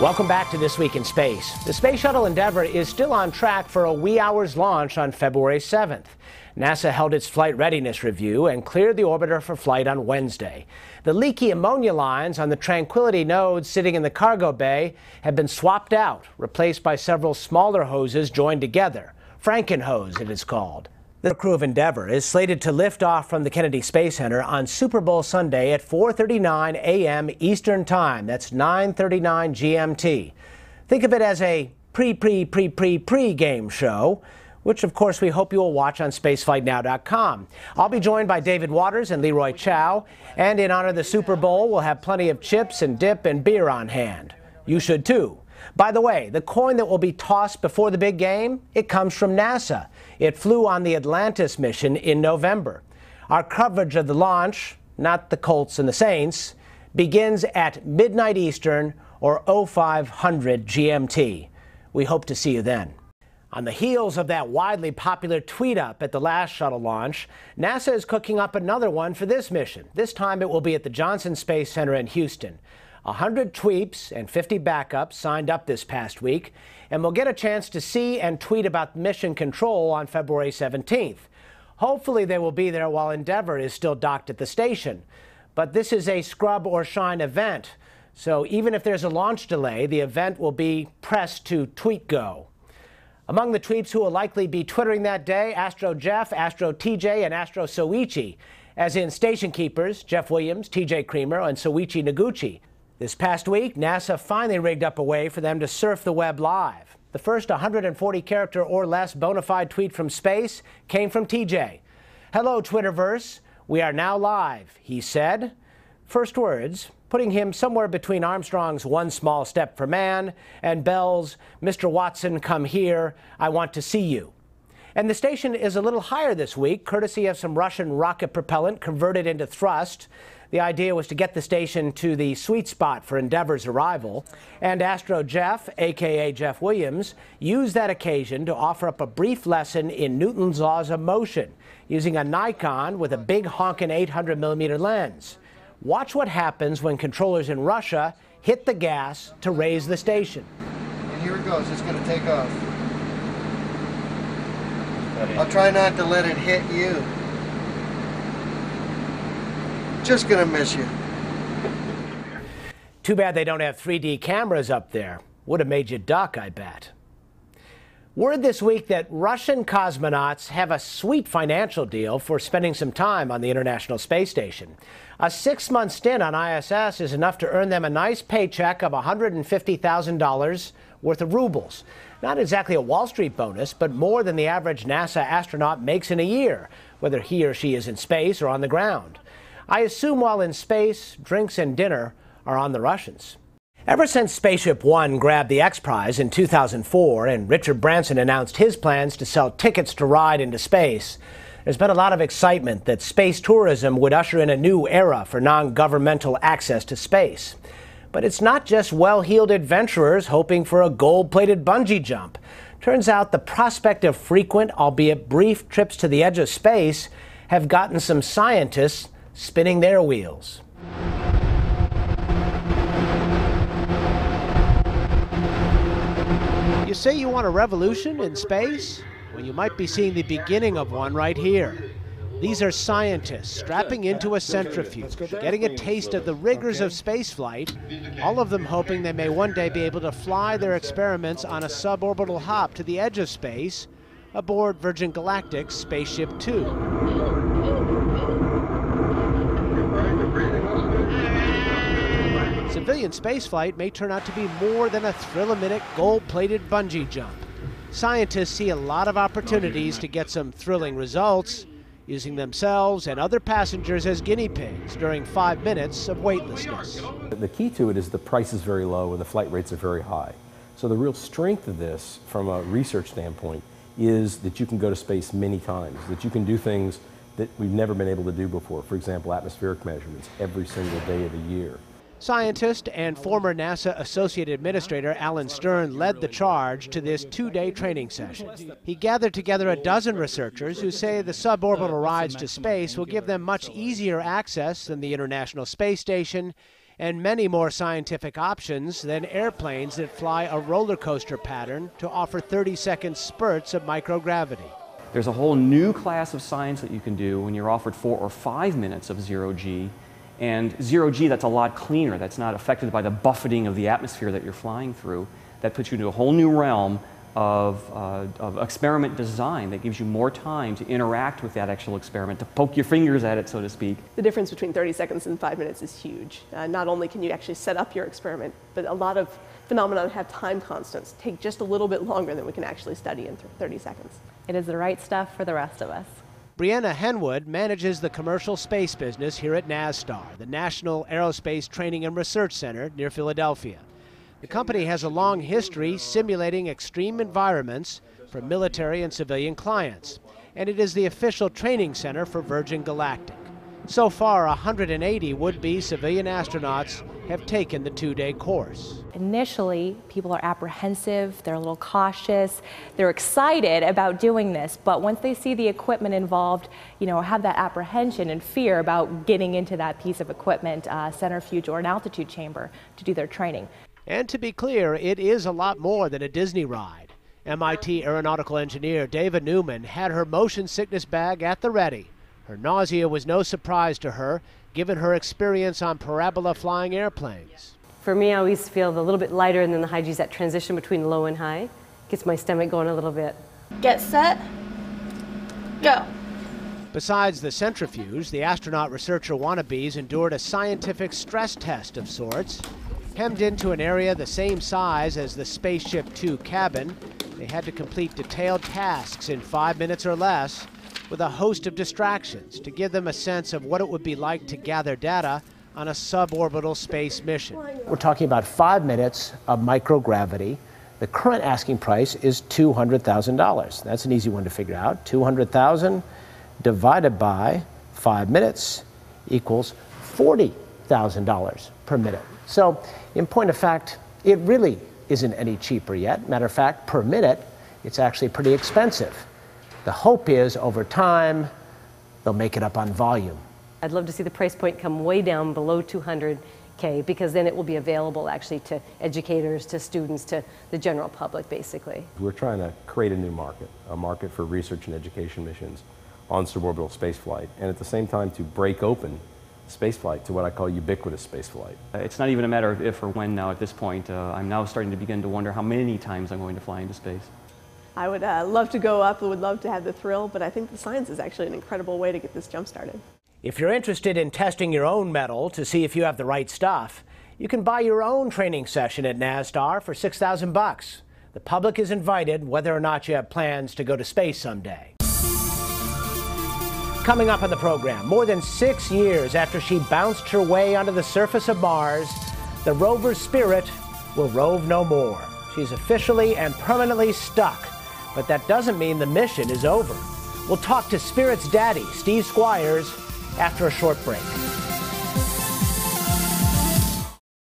Welcome back to This Week in Space. The Space Shuttle Endeavour is still on track for a wee hour's launch on February 7th. NASA held its flight readiness review and cleared the orbiter for flight on Wednesday. The leaky ammonia lines on the Tranquility node sitting in the cargo bay have been swapped out, replaced by several smaller hoses joined together. Frankenhose, it is called. The crew of Endeavour is slated to lift off from the Kennedy Space Center on Super Bowl Sunday at 4:39 a.m. Eastern Time. That's 9:39 GMT. Think of it as a pre pre pre pre pre game show, which of course we hope you will watch on spaceflightnow.com. I'll be joined by David Waters and Leroy Chiao, and in honor of the Super Bowl, we'll have plenty of chips and dip and beer on hand. You should too. By the way, the coin that will be tossed before the big game, it comes from NASA. It flew on the Atlantis mission in November. Our coverage of the launch, not the Colts and the Saints, begins at midnight Eastern or 0500 GMT. We hope to see you then. On the heels of that widely popular tweet up at the last shuttle launch, NASA is cooking up another one for this mission. This time it will be at the Johnson Space Center in Houston. 100 tweeps and 50 backups signed up this past week, and we'll get a chance to see and tweet about mission control on February 17th. Hopefully, they will be there while Endeavour is still docked at the station. But this is a scrub or shine event, so even if there's a launch delay, the event will be pressed to tweet go. Among the tweeps who will likely be twittering that day, Astro Jeff, Astro TJ, and Astro Soichi, as in station keepers Jeff Williams, TJ Creamer, and Soichi Noguchi. This past week, NASA finally rigged up a way for them to surf the web live. The first 140 character or less bona fide tweet from space came from TJ. Hello, Twitterverse. We are now live, he said. First words, putting him somewhere between Armstrong's One Small Step for Man and Bell's Mr. Watson, come here, I want to see you. And the station is a little higher this week, courtesy of some Russian rocket propellant converted into thrust. The idea was to get the station to the sweet spot for Endeavour's arrival, and Astro Jeff, aka Jeff Williams, used that occasion to offer up a brief lesson in Newton's laws of motion using a Nikon with a big honkin' 800 millimeter lens. Watch what happens when controllers in Russia hit the gas to raise the station. And here it goes, it's going to take off. I'll try not to let it hit you. Just gonna miss you. Too bad they don't have 3D cameras up there. Would have made you duck, I bet. Word this week that Russian cosmonauts have a sweet financial deal for spending some time on the International Space Station. A six month stint on ISS is enough to earn them a nice paycheck of $150,000 worth of rubles. Not exactly a Wall Street bonus, but more than the average NASA astronaut makes in a year, whether he or she is in space or on the ground. I assume while in space, drinks and dinner are on the Russians. Ever since Spaceship One grabbed the X Prize in 2004 and Richard Branson announced his plans to sell tickets to ride into space, there's been a lot of excitement that space tourism would usher in a new era for non governmental access to space. But it's not just well heeled adventurers hoping for a gold plated bungee jump. Turns out the prospect of frequent, albeit brief, trips to the edge of space have gotten some scientists spinning their wheels. You say you want a revolution in space? Well, you might be seeing the beginning of one right here. These are scientists strapping into a centrifuge, getting a taste of the rigors of spaceflight, all of them hoping they may one day be able to fly their experiments on a suborbital hop to the edge of space aboard Virgin Galactic's Spaceship Two. Civilian spaceflight may turn out to be more than a thrill a minute gold plated bungee jump. Scientists see a lot of opportunities to get some thrilling results, using themselves and other passengers as guinea pigs during five minutes of weightlessness. The key to it is the price is very low and the flight rates are very high. So the real strength of this from a research standpoint is that you can go to space many times, that you can do things that we've never been able to do before. For example, atmospheric measurements every single day of the year. Scientist and former NASA Associate Administrator Alan Stern led the charge to this two day training session. He gathered together a dozen researchers who say the suborbital rides to space will give them much easier access than the International Space Station and many more scientific options than airplanes that fly a roller coaster pattern to offer 30 second spurts of microgravity. There's a whole new class of science that you can do when you're offered four or five minutes of zero G. And zero G, that's a lot cleaner. That's not affected by the buffeting of the atmosphere that you're flying through. That puts you into a whole new realm of, uh, of experiment design that gives you more time to interact with that actual experiment, to poke your fingers at it, so to speak. The difference between 30 seconds and five minutes is huge. Uh, not only can you actually set up your experiment, but a lot of phenomena have time constants, take just a little bit longer than we can actually study in 30 seconds. It is the right stuff for the rest of us. Brienna Henwood manages the commercial space business here at NASTAR, the National Aerospace Training and Research Center near Philadelphia. The company has a long history simulating extreme environments for military and civilian clients, and it is the official training center for Virgin Galactic. So far, 180 would be civilian astronauts have taken the two day course. Initially, people are apprehensive, they're a little cautious, they're excited about doing this, but once they see the equipment involved, you know, have that apprehension and fear about getting into that piece of equipment, uh, centrifuge or an altitude chamber to do their training. And to be clear, it is a lot more than a Disney ride. MIT aeronautical engineer Dava Newman had her motion sickness bag at the ready. Her nausea was no surprise to her, given her experience on parabola flying airplanes. For me, I always feel a little bit lighter and then the high G's, that transition between low and high. Gets my stomach going a little bit. Get set, go. Besides the centrifuge, the astronaut researcher wannabes endured a scientific stress test of sorts. Hemmed into an area the same size as the Spaceship Two cabin, they had to complete detailed tasks in five minutes or less with a host of distractions to give them a sense of what it would be like to gather data on a suborbital space mission. We're talking about five minutes of microgravity. The current asking price is $200,000. That's an easy one to figure out. 200,000 divided by five minutes equals $40,000 per minute. So in point of fact, it really isn't any cheaper yet. Matter of fact, per minute, it's actually pretty expensive. The hope is over time, they'll make it up on volume. I'd love to see the price point come way down below 200K because then it will be available actually to educators, to students, to the general public basically. We're trying to create a new market, a market for research and education missions on suborbital spaceflight, and at the same time to break open spaceflight to what I call ubiquitous spaceflight. It's not even a matter of if or when now at this point. Uh, I'm now starting to begin to wonder how many times I'm going to fly into space. I would uh, love to go up, would love to have the thrill, but I think the science is actually an incredible way to get this jump started. If you're interested in testing your own mettle to see if you have the right stuff, you can buy your own training session at NASTAR for 6000 bucks. The public is invited whether or not you have plans to go to space someday. Coming up on the program, more than six years after she bounced her way onto the surface of Mars, the rover Spirit will rove no more. She's officially and permanently stuck, but that doesn't mean the mission is over. We'll talk to Spirit's daddy, Steve Squyres, after a short break.